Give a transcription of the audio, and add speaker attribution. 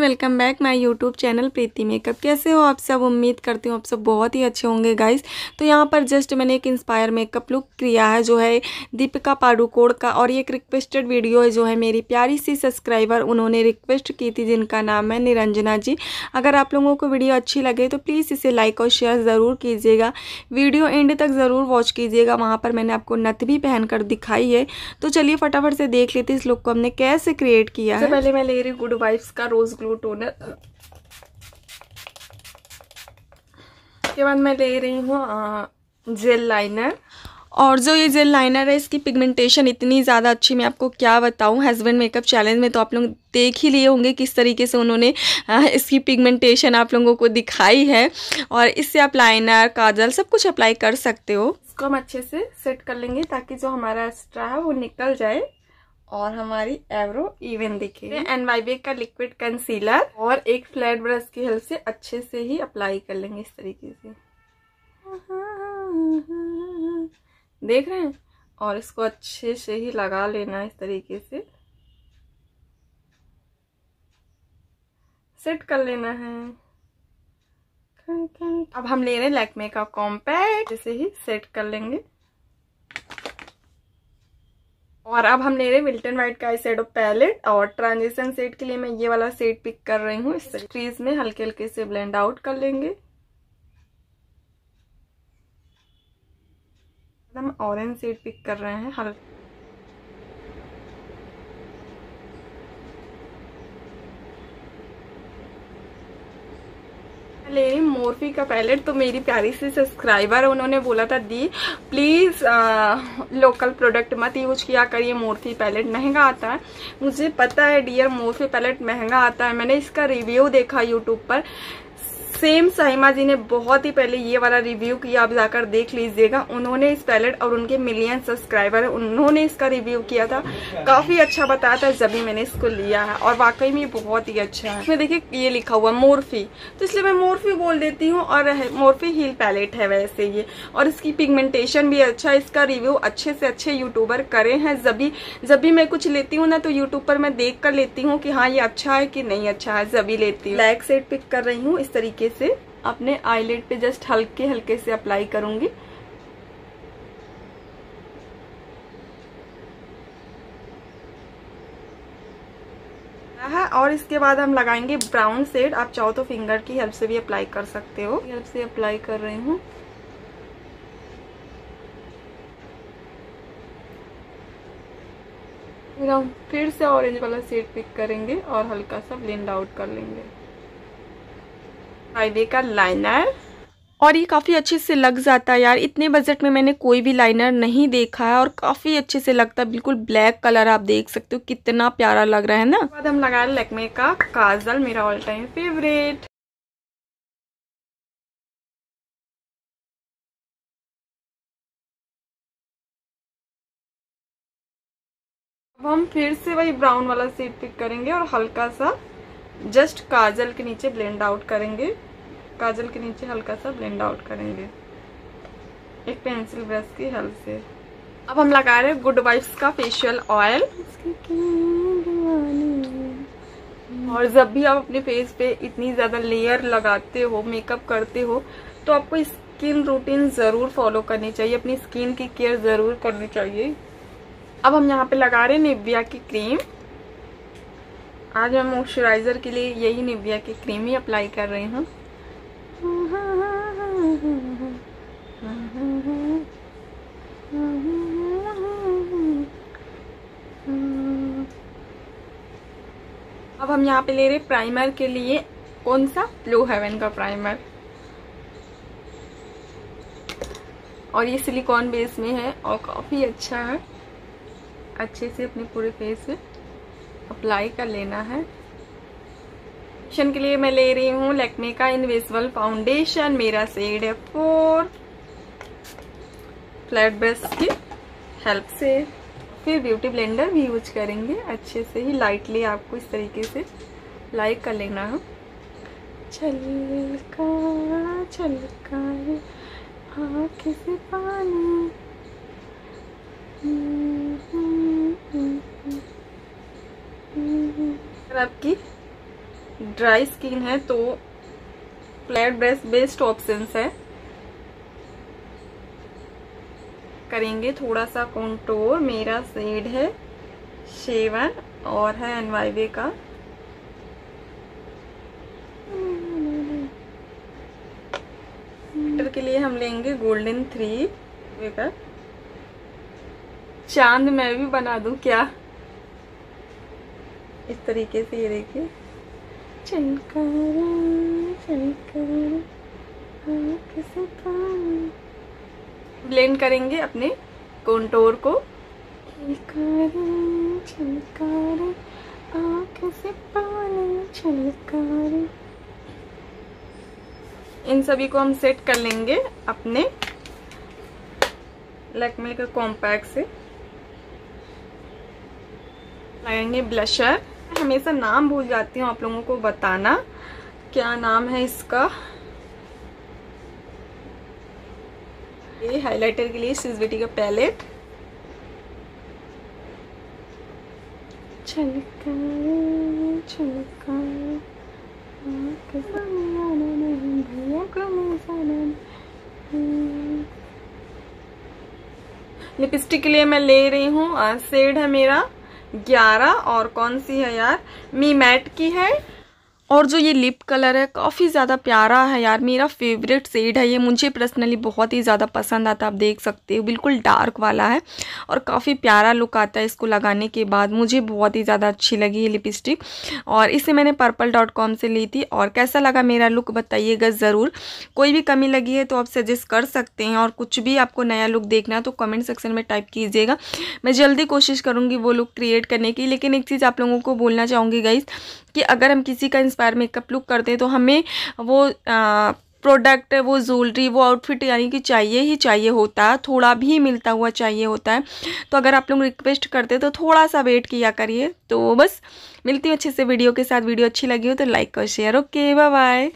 Speaker 1: Welcome back my YouTube channel Preeti makeup. कैसे हो आप सब? उम्मीद करती हूँ आप सब बहुत ही अच्छे होंगे गाइस तो यहाँ पर जस्ट मैंने एक इंस्पायर मेकअप लुक किया है जो है दीपिका पाडुकोड़ का और ये एक रिक्वेस्टेड वीडियो है जो है मेरी प्यारी सी सब्सक्राइबर उन्होंने रिक्वेस्ट की थी जिनका नाम है निरंजना जी। अगर आप लोगों को वीडियो अच्छी लगे तो प्लीज़ इसे लाइक और शेयर ज़रूर कीजिएगा। वीडियो एंड तक ज़रूर वॉच कीजिएगा। वहाँ पर मैंने आपको नथ भी पहन कर दिखाई है। तो चलिए फटाफट से देख लेते इस लुक को हमने कैसे क्रिएट किया है। पहले मैं ले रही गुड वाइफ्स का रोज़ ग्लू टोनर के बाद मैं ले रही हूँ जेल लाइनर। और जो ये जेल लाइनर है, इसकी पिगमेंटेशन इतनी ज़्यादा अच्छी मैं आपको क्या बताऊँ, हस्बैंड मेकअप चैलेंज में तो आप लोग देख ही लिए होंगे किस तरीके से उन्होंने इसकी पिगमेंटेशन आप लोगों को दिखाई है। और इससे आप लाइनर, काजल सब कुछ अप्लाई कर सकते हो। इसको हम अच्छे से सेट कर लेंगे ताकि जो हमारा एक्स्ट्रा है वो निकल जाए। और हमारी एवरो इवन दिखे वाई का लिक्विड कंसीलर और एक फ्लैट ब्रश की हेल्प से अच्छे से ही अप्लाई कर लेंगे इस तरीके से। देख रहे हैं? और इसको अच्छे से ही लगा लेना इस तरीके से। सेट कर लेना है। अब हम ले रहे हैं लैक्मे का कॉम्पैक्ट जैसे ही सेट कर लेंगे। और अब हम ले रहे विल्टन वाइट का ऑफ़ पैलेट और ट्रांजिशन सेट के लिए मैं ये वाला सेट पिक कर रही हूँ। इस ट्रीज में हल्के हल्के से ब्लेंड आउट कर लेंगे। हम ऑरेंज सेट पिक कर रहे हैं। हल्के ले रही मोरफी का पैलेट तो मेरी प्यारी सी सब्सक्राइबर उन्होंने बोला था, दी प्लीज़ लोकल प्रोडक्ट मत यूज़ किया करिए मोरफी पैलेट महँगा आता है। मुझे पता है डियर मोरफी पैलेट महँगा आता है। मैंने इसका रिव्यू देखा यूट्यूब पर। सेम साहिमा जी ने बहुत ही पहले ये वाला रिव्यू किया, आप जाकर देख लीजिएगा। उन्होंने इस पैलेट और उनके मिलियन सब्सक्राइबर है, उन्होंने इसका रिव्यू किया था। काफ़ी अच्छा बताया था जब भी मैंने इसको लिया है, और वाकई में बहुत ही अच्छा है। इसमें देखिए, ये लिखा हुआ मोरफी तो इसलिए मैं मोरफी बोल देती हूँ, और मोरफी हील पैलेट है वैसे ये। और इसकी पिगमेंटेशन भी अच्छा है, इसका रिव्यू अच्छे से अच्छे यूट्यूबर करे हैं। जब भी जब भी मैं कुछ लेती हूँ ना तो यूट्यूब पर मैं देख कर लेती हूँ कि हाँ ये अच्छा है कि नहीं अच्छा है, जब भी लेती हूँ। ब्लैक सेट पिक कर रही हूँ, इस तरीके तरीके से अपने आईलेट पे जस्ट हल्के हल्के से अप्लाई करूँगी। और इसके बाद हम लगाएँगे ब्राउन सेड आप चाहो तो फिंगर की हेल्प से भी अप्लाई कर सकते हो। हेल्प से अप्लाई कर रही हूँ। फिर फिर से ऑरेंज वाला सेड पिक करेंगे और हल्का सा ब्लेंड आउट कर लेंगे। फ्राइडे का लाइनर और ये काफ़ी अच्छे से लग जाता है यार। इतने बजट में मैंने कोई भी लाइनर नहीं देखा है और काफ़ी अच्छे से लगता है। बिल्कुल ब्लैक कलर आप देख सकते हो कितना प्यारा लग रहा है ना? बाद हम लगाए लेकमे का काजल मेरा ऑल टाइम फेवरेट अब हम फिर से वही ब्राउन वाला सीट पिक करेंगे और हल्का सा जस्ट काजल के नीचे ब्लेंड आउट करेंगे। काजल के नीचे हल्का सा ब्लेंड आउट करेंगे। एक पेंसिल ब्रश की हेल्प से। अब हम लगा रहे हैं गुड वाइफ्स का फेशियल ऑयल और जब भी आप अपने फेस पे इतनी ज़्यादा लेयर लगाते हो मेकअप करते हो तो आपको स्किन रूटीन ज़रूर फॉलो करनी चाहिए। अपनी स्किन की केयर ज़रूर करनी चाहिए। अब हम यहाँ पे लगा रहे हैं निविया की क्रीम आज मैं मॉइस्चराइजर के लिए यही निविया की क्रीम ही अप्लाई कर रही हूँ। अब हम यहाँ पे ले रहे प्राइमर के लिए कौन सा? ब्लू हेवन का प्राइमर और ये सिलिकॉन बेस में है और काफ़ी अच्छा है. अच्छे से अपने पूरे फेस पे अप्लाई कर लेना है. फाउंडेशन के लिए मैं ले रही हूँ लेक्मे का इनविजिबल फाउंडेशन मेरा शेड है फोर फ्लैट ब्रश की हेल्प से फिर ब्यूटी ब्लेंडर भी यूज़ करेंगे, अच्छे से ही लाइटली आपको इस तरीके से लाइक कर लेना है। छलका छलका आँख से पानी। आपकी ड्राई स्किन है तो फ्लैट ब्रश बेस्ट ऑप्शन है। करेंगे थोड़ा सा कंटूर मेरा शेड है शेवन और है एनवाईवे का। के लिए हम लेंगे गोल्डन थ्री का चाँद मैं भी बना दूँ, क्या? इस तरीके से ये देखिए। ब्लेंड करेंगे अपने कोंटोर को। इन सभी को हम सेट कर लेंगे अपने लैक्मे का कॉम्पैक्ट से। लगाएँगे ब्लशर हमेशा नाम भूल जाती हूँ आप लोगों को बताना। क्या नाम है इसका? ये हाइलाइटर के लिए सिजविटी का पैलेट लिपस्टिक के लिए मैं ले रही हूँ शेड है मेरा। ग्यारह और कौन सी है यार? मीमेट की है और जो ये लिप कलर है, काफ़ी ज़्यादा प्यारा है यार। मेरा फेवरेट शेड है ये। मुझे पर्सनली बहुत ही ज़्यादा पसंद आता है, आप देख सकते हो। बिल्कुल डार्क वाला है और काफ़ी प्यारा लुक आता है इसको लगाने के बाद। मुझे बहुत ही ज़्यादा अच्छी लगी ये लिपस्टिक और इसे मैंने पर्पल डॉट कॉम से ली थी। और कैसा लगा मेरा लुक बताइएगा ज़रूर। कोई भी कमी लगी है तो आप सजेस्ट कर सकते हैं। और कुछ भी आपको नया लुक देखना है तो कमेंट सेक्शन में टाइप कीजिएगा। मैं जल्दी कोशिश करूँगी वो लुक क्रिएट करने की। लेकिन एक चीज़ आप लोगों को बोलना चाहूँगी गाइज़ कि अगर हम किसी का इंस्पायर मेकअप लुक करते हैं तो हमें वो प्रोडक्ट, वो ज्वेलरी, वो आउटफिट यानी कि चाहिए ही चाहिए होता है थोड़ा भी मिलता हुआ चाहिए होता है। तो अगर आप लोग रिक्वेस्ट करते तो थोड़ा सा वेट किया करिए। तो बस, मिलती हूँ अच्छे से वीडियो के साथ। वीडियो अच्छी लगी हो तो लाइक और शेयर। Okay bye bye